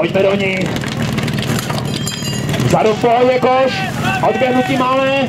Pojďme do ní. Vzadu v pohodě koš. Odběhnutí máme.